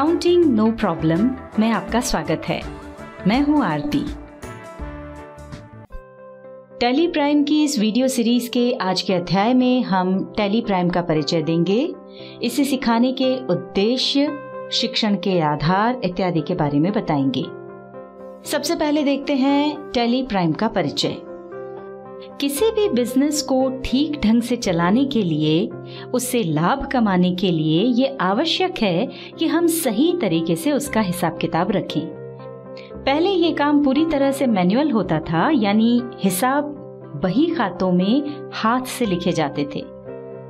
Accounting no problem में आपका स्वागत है। मैं हूँ आरती। टेली प्राइम की इस वीडियो सीरीज़ के आज के अध्याय में हम टेली प्राइम का परिचय देंगे। इसे सिखाने के उद्देश्य, शिक्षण के आधार इत्यादि के बारे में बताएँगे। सबसे पहले देखते हैं टेली प्राइम का परिचय। किसी भी बिज़नेस को ठीक ढंग से चलाने के लिए, उससे लाभ कमाने के लिए ये आवश्यक है कि हम सही तरीके से उसका हिसाब किताब रखें। पहले ये काम पूरी तरह से मैनुअल होता था, यानी हिसाब बही खातों में हाथ से लिखे जाते थे।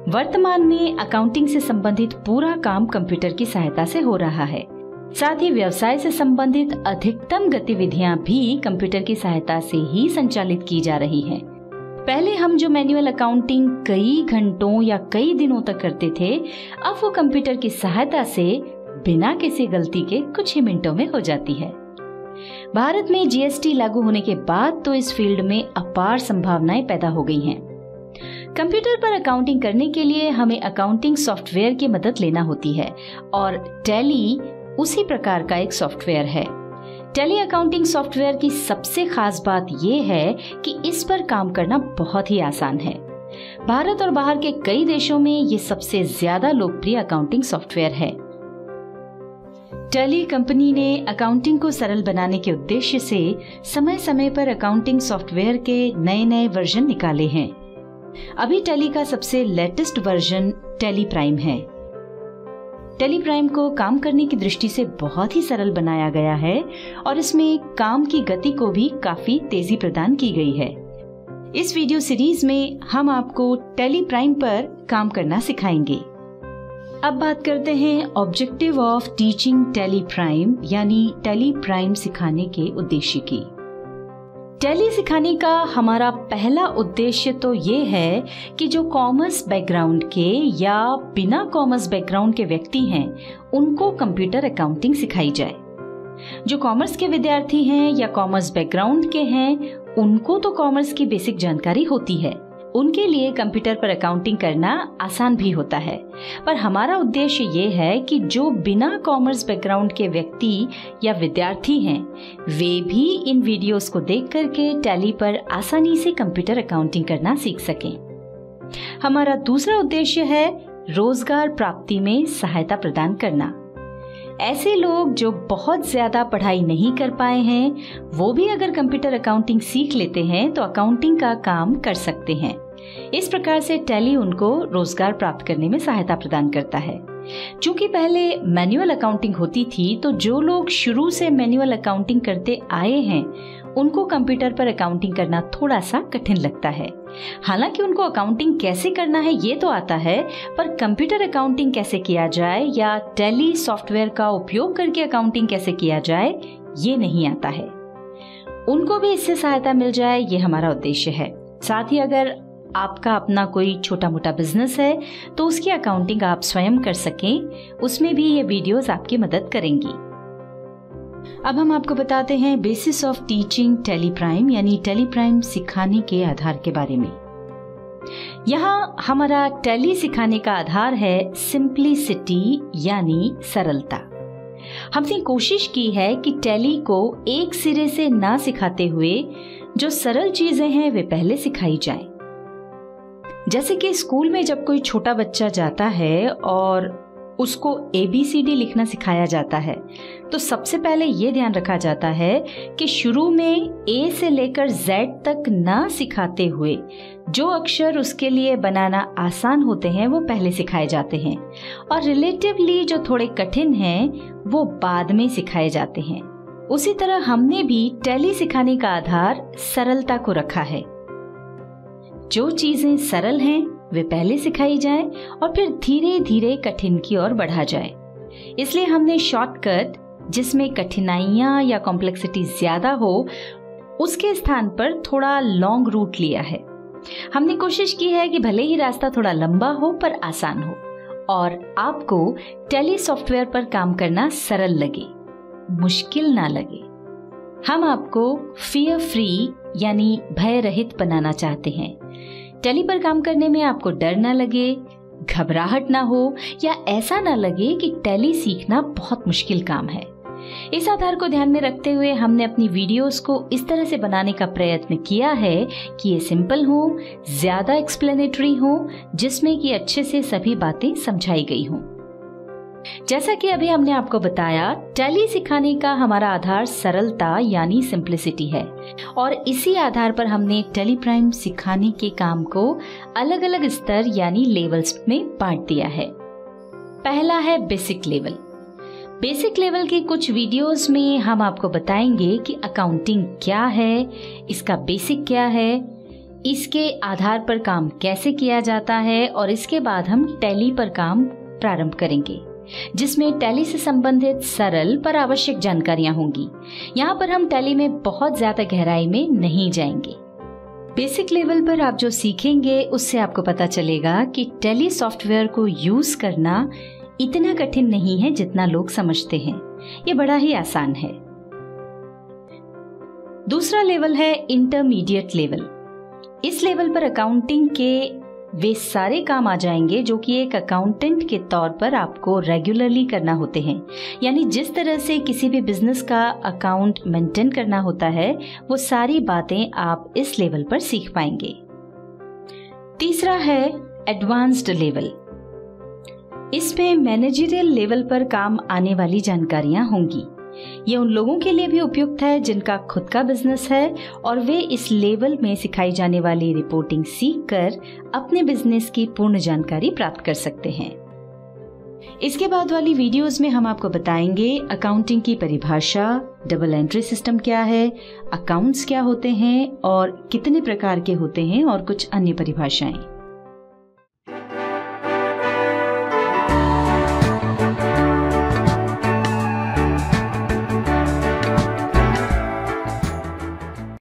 वर्तमान में अकाउंटिंग से संबंधित पूरा काम कंप्यूटर की सहायता से हो रहा है। साथ ही व्यवसाय से संबंधित अधिकतम गतिविधियाँ भी कंप्यूटर की सहायता से ही संचालित की जा रही हैं। पहले हम जो मैनुअल अकाउंटिंग कई घंटों या कई दिनों तक करते थे, अब वो कंप्यूटर की सहायता से बिना किसी गलती के कुछ ही मिनटों में हो जाती है भारत में जीएसटी लागू होने के बाद तो इस फ़ील्ड में अपार संभावनाएँ पैदा हो गई हैं। कंप्यूटर पर अकाउंटिंग करने के लिए हमें अकाउंटिंग सॉफ्टवेयर की मदद लेना होती है, और टैली उसी प्रकार का एक सॉफ्टवेयर है टेली अकाउंटिंग सॉफ्टवेयर की सबसे खास बात यह है कि इस पर काम करना बहुत ही आसान है। भारत और बाहर के कई देशों में ये सबसे ज़्यादा लोकप्रिय अकाउंटिंग सॉफ्टवेयर है। टेली कंपनी ने अकाउंटिंग को सरल बनाने के उद्देश्य से समय समय पर अकाउंटिंग सॉफ्टवेयर के नए नए वर्जन निकाले हैं। अभी टेली का सबसे लेटेस्ट वर्जन टेली प्राइम है। टेली प्राइम को काम करने की दृष्टि से बहुत ही सरल बनाया गया है और इसमें काम की गति को भी काफ़ी तेज़ी प्रदान की गई है। इस वीडियो सीरीज़ में हम आपको टेली प्राइम पर काम करना सिखाएँगे। अब बात करते हैं objective of teaching Tally Prime यानी टेली प्राइम सिखाने के उद्देश्य की। टैली सिखाने का हमारा पहला उद्देश्य तो ये है कि जो कॉमर्स बैकग्राउंड के या बिना कॉमर्स बैकग्राउंड के व्यक्ति हैं, उनको कंप्यूटर अकाउंटिंग सिखाई जाए। जो कॉमर्स के विद्यार्थी हैं या कॉमर्स बैकग्राउंड के हैं, उनको तो कॉमर्स की बेसिक जानकारी होती है। उनके लिए कंप्यूटर पर अकाउंटिंग करना आसान भी होता है। पर हमारा उद्देश्य ये है कि जो बिना कॉमर्स बैकग्राउंड के व्यक्ति या विद्यार्थी हैं, वे भी इन वीडियोस को देख करके टैली पर आसानी से कंप्यूटर अकाउंटिंग करना सीख सकें। हमारा दूसरा उद्देश्य है रोज़गार प्राप्ति में सहायता प्रदान करना। ऐसे लोग जो बहुत ज़्यादा पढ़ाई नहीं कर पाए हैं, वो भी अगर कंप्यूटर अकाउंटिंग सीख लेते हैं तो अकाउंटिंग का काम कर सकते हैं। इस प्रकार से टैली उनको रोज़गार प्राप्त करने में सहायता प्रदान करता है। चूँकि पहले मैनुअल अकाउंटिंग होती थी तो जो लोग शुरू से मैनुअल अकाउंटिंग करते आए हैं उनको कंप्यूटर पर अकाउंटिंग करना थोड़ा सा कठिन लगता है। हालाँकि उनको अकाउंटिंग कैसे करना है ये तो आता है, पर कंप्यूटर अकाउंटिंग कैसे किया जाए या टेली सॉफ्टवेयर का उपयोग करके अकाउंटिंग कैसे किया जाए, ये नहीं आता है। उनको भी इससे सहायता मिल जाए, ये हमारा उद्देश्य है। साथ ही अगर आपका अपना कोई छोटा मोटा बिज़नेस है तो उसकी अकाउंटिंग आप स्वयं कर सकें, उसमें भी ये वीडियोस आपकी मदद करेंगी। अब हम आपको बताते हैं बेसिस ऑफ़ टीचिंग टेलीप्राइम यानी टेलीप्राइम सिखाने के आधार के बारे में यहाँ हमारा टेली सिखाने का आधार है सिंप्लिसिटी यानी सरलता हमने कोशिश की है कि टेली को एक सिरे से ना सिखाते हुए जो सरल चीज़ें हैं, वे पहले सिखाई जाएँ। जैसे कि स्कूल में जब कोई छोटा बच्चा जाता है और उसको ए बी सी डी लिखना सिखाया जाता है। तो सबसे पहले ये ध्यान रखा जाता है कि शुरू में ए से लेकर जेड तक ना सिखाते हुए जो अक्षर उसके लिए बनाना आसान होते हैं, वो पहले सिखाए जाते हैं। और रिलेटिवली जो थोड़े कठिन हैं, वो बाद में सिखाए जाते हैं। उसी तरह हमने भी टैली सिखाने का आधार सरलता को रखा है। जो चीज़ें सरल हैं वे पहले सिखाई जाए और फिर धीरे धीरे कठिन की ओर बढ़ा जाए। इसलिए हमने शॉर्टकट जिसमें कठिनाइयाँ या कॉम्प्लेक्सिटी ज़्यादा हो, उसके स्थान पर थोड़ा लॉन्ग रूट लिया है। हमने कोशिश की है कि भले ही रास्ता थोड़ा लंबा हो, पर आसान हो, और आपको टेली सॉफ्टवेयर पर काम करना सरल लगे, मुश्किल ना लगे। हम आपको फियर फ्री यानी भय रहित बनाना चाहते हैं। टेली पर काम करने में आपको डर ना लगे, घबराहट ना हो या ऐसा ना लगे कि टेली सीखना बहुत मुश्किल काम है। इस आधार को ध्यान में रखते हुए हमने अपनी वीडियोस को इस तरह से बनाने का प्रयत्न किया है कि ये सिंपल हो, ज़्यादा एक्सप्लेनेटरी हो, जिसमें कि अच्छे से सभी बातें समझाई गई हों। जैसा कि अभी हमने आपको बताया टैली सिखाने का हमारा आधार सरलता यानी सिंप्लिसिटी है। और इसी आधार पर हमने टेली प्राइम सिखाने के काम को अलग अलग स्तर यानी लेवल्स में बांट दिया है। पहला है बेसिक लेवल बेसिक लेवल के कुछ वीडियोस में हम आपको बताएँगे कि अकाउंटिंग क्या है, इसका बेसिक क्या है, इसके आधार पर काम कैसे किया जाता है और इसके बाद हम टैली पर काम प्रारंभ करेंगे। जिसमें टैली से संबंधित सरल पर आवश्यक जानकारियाँ होंगी। यहाँ पर हम टैली में बहुत ज़्यादा गहराई में नहीं जाएँगे। बेसिक लेवल पर आप जो सीखेंगे, उससे आपको पता चलेगा कि टैली सॉफ्टवेयर को यूज़ करना इतना कठिन नहीं है जितना लोग समझते हैं। ये बड़ा ही आसान है। दूसरा लेवल है इंटरमीडिएट लेवल इस लेवल पर अकाउंटिंग के वे सारे काम आ जाएँगे जो कि एक अकाउंटेंट के तौर पर आपको रेगुलरली करना होते हैं। यानी जिस तरह से किसी भी बिज़नेस का अकाउंट मेंटेन करना होता है, वो सारी बातें आप इस लेवल पर सीख पाएँगे। तीसरा है एडवांस्ड लेवल इसमें मैनेजरियल लेवल पर काम आने वाली जानकारियाँ होंगी। ये उन लोगों के लिए भी उपयुक्त है जिनका खुद का बिज़नेस है और वे इस लेवल में सिखाई जाने वाली रिपोर्टिंग सीख कर अपने बिज़नेस की पूर्ण जानकारी प्राप्त कर सकते हैं। इसके बाद वाली वीडियोस में हम आपको बताएँगे अकाउंटिंग की परिभाषा डबल एंट्री सिस्टम क्या है अकाउंट्स क्या होते हैं और कितने प्रकार के होते हैं और कुछ अन्य परिभाषाएँ।